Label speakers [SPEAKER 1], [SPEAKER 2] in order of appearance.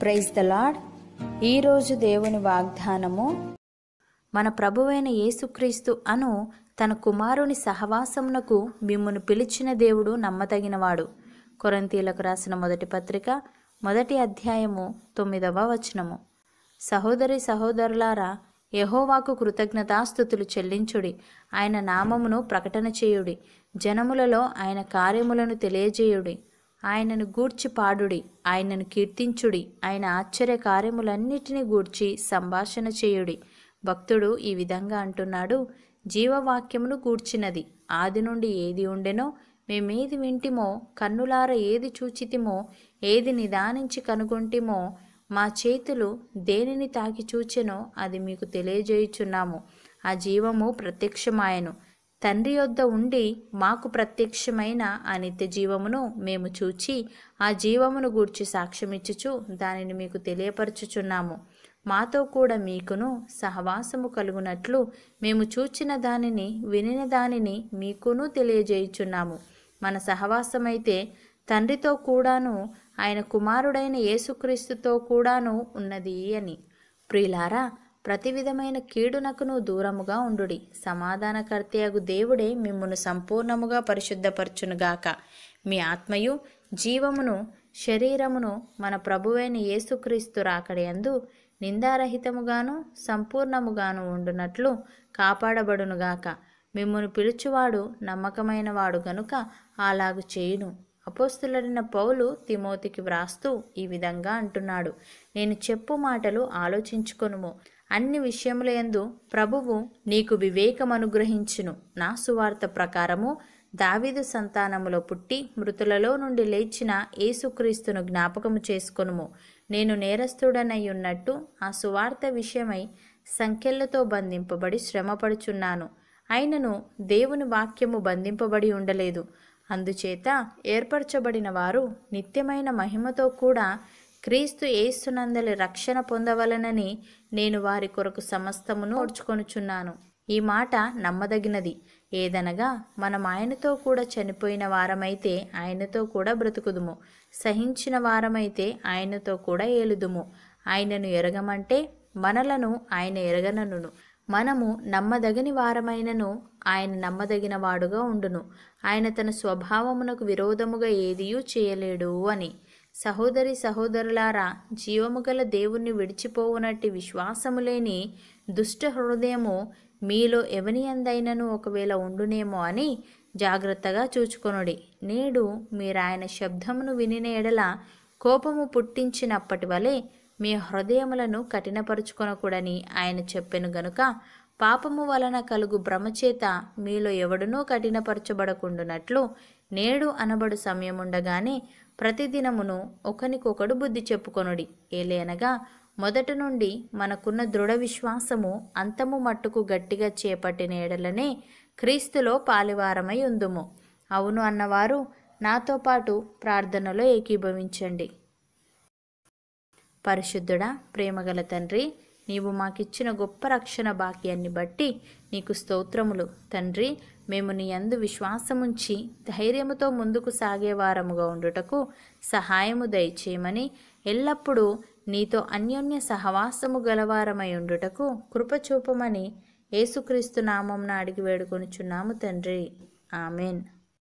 [SPEAKER 1] Praise the lord ఈరోజు దేవుని వాగ్దానము మన ప్రభువైన యేసుక్రీస్తు అను తన కుమారుని సహవాసమునకు మిమ్మును పిలిచిన దేవుడు నమ్మతగినవాడు కొరంతీలకు రాసిన మొదటి పత్రిక మొదటి అధ్యాయము తొమ్మిదవ వచనము. సహోదరి సహోదరులారా యహోవాకు కృతజ్ఞతాస్థుతులు చెల్లించుడి. ఆయన నామమును ప్రకటన చేయుడి. జనములలో ఆయన కార్యములను తెలియజేయుడి. ఆయనను గూర్చి పాడుడి ఆయనను కీర్తించుడి ఆయన ఆశ్చర్య కార్యములన్నిటినీ గూర్చి సంభాషణ చేయుడి. భక్తుడు ఈ విధంగా అంటున్నాడు జీవవాక్యమును గూర్చినది. ఆది నుండి ఏది ఉండెనో మేమేది వింటిమో కన్నులార ఏది చూచితిమో ఏది నిదానించి కనుగొంటిమో మా చేతులు దేనిని తాకి చూచెనో అది మీకు తెలియజేయుచున్నాము. ఆ జీవము ప్రత్యక్షమాయను. తండ్రి యొద్ద ఉండి మాకు ప్రత్యక్షమైన ఆ నిత్య జీవమును మేము చూచి ఆ జీవమును గూర్చి సాక్ష్యమిచ్చుచు దానిని మీకు తెలియపరచుచున్నాము. మాతో కూడా మీకును సహవాసము కలుగునట్లు మేము చూచిన దానిని వినిన దానిని మీకును తెలియజేయుచున్నాము. మన సహవాసమైతే తండ్రితో కూడాను ఆయన కుమారుడైన యేసుక్రీస్తుతో కూడాను ఉన్నది అని. ప్రియులారా ప్రతి విధమైన కీడునకును దూరముగా ఉండుడి. సమాధానకర్తయగు దేవుడే మిమ్మును సంపూర్ణముగా పరిశుద్ధపరచునుగాక. మీ ఆత్మయు జీవమును శరీరమును మన ప్రభువైన యేసుక్రీస్తు రాకడయందు నిందారహితముగాను సంపూర్ణముగాను ఉండునట్లు కాపాడబడునుగాక. మిమ్మును పిలుచువాడు నమ్మకమైన వాడు గనుక అలాగు చేయును. అపోస్తులైన పౌలు తిమోతికి వ్రాస్తూ ఈ విధంగా అంటున్నాడు. నేను చెప్పు మాటలు ఆలోచించుకొనుము. అన్ని విషయములందు ప్రభువు నీకు వివేకం అనుగ్రహించును నా సువార్త ప్రకారము దావీదు సంతానములో పుట్టి మృతులలో నుండి లేచిన యేసుక్రీస్తును జ్ఞాపకము చేసుకొనుము. నేను నేరస్తుడనై ఉన్నట్టు ఆ సువార్త విషయమై సంఖ్యలతో బంధింపబడి శ్రమపడుచున్నాను. అయినను దేవుని వాక్యము బంధింపబడి ఉండలేదు. అందుచేత ఏర్పరచబడిన వారు నిత్యమైన మహిమతో కూడా క్రీస్తు యేసునందలి రక్షణ పొందవలనని నేను వారి కొరకు సమస్తమును ఓడ్చుకొనుచున్నాను. ఈ మాట నమ్మదగినది. ఏదనగా మనం ఆయనతో కూడా చనిపోయిన వారమైతే ఆయనతో కూడా బ్రతుకుదుము. సహించిన వారమైతే ఆయనతో కూడా ఏలుదుము. ఆయనను ఎరగమంటే మనలను ఆయన ఎరగనను మనము నమ్మదగని వారమైనను ఆయన నమ్మదగిన వాడుగా ఉండును. ఆయన తన స్వభావమునకు విరోధముగా ఏదియూ చేయలేడు అని. సహోదరి సహోదరులారా జీవము గల దేవుణ్ణి విడిచిపోవునట్టి విశ్వాసము లేని దుష్ట హృదయము మీలో ఎవని అందైనను ఒకవేళ ఉండునేమో అని జాగ్రత్తగా చూచుకొనుడి. నేడు మీరు ఆయన శబ్దమును వినిన ఎడల కోపము పుట్టించినప్పటి వలె మీ హృదయములను కఠినపరుచుకొనకూడని ఆయన చెప్పెను గనుక పాపము వలన కలుగు భ్రమచేత మీలో ఎవడునూ కఠినపరచబడకుండునట్లు నేడు అనబడు సమయముండగానే ప్రతిదినమును ఒకనికొకడు బుద్ధి చెప్పుకొనుడి. ఏలేనగా మొదట నుండి మనకున్న దృఢ విశ్వాసము అంతము మట్టుకు గట్టిగా చేపట్టిన ఎడలనే క్రీస్తులో పాలివారమై ఉందుము. అవును అన్నవారు నాతో పాటు ప్రార్థనలో ఏకీభవించండి. పరిశుద్ధుడా ప్రేమగల తండ్రి నీవు మాకిచ్చిన గొప్ప రక్షణ భాగ్యాన్ని బట్టి నీకు స్తోత్రములు. తండ్రి మేము నీ అందు విశ్వాసముంచి ధైర్యముతో ముందుకు సాగేవారముగా ఉండుటకు సహాయము దయచేయమని ఎల్లప్పుడూ నీతో అన్యోన్య సహవాసము గలవారమై ఉండుటకు కృపచూపమని ఏసుక్రీస్తు నామంన అడిగి వేడుకొనుచున్నాము తండ్రి. ఆమెన్.